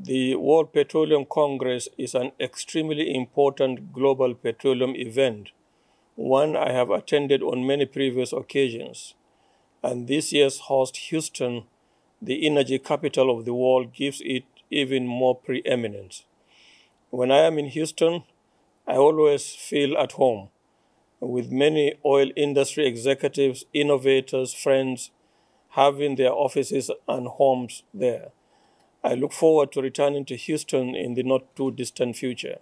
The World Petroleum Congress is an extremely important global petroleum event, one I have attended on many previous occasions. And this year's host, Houston, the energy capital of the world, gives it even more preeminence. When I am in Houston, I always feel at home with many oil industry executives, innovators, friends having their offices and homes there. I look forward to returning to Houston in the not too distant future.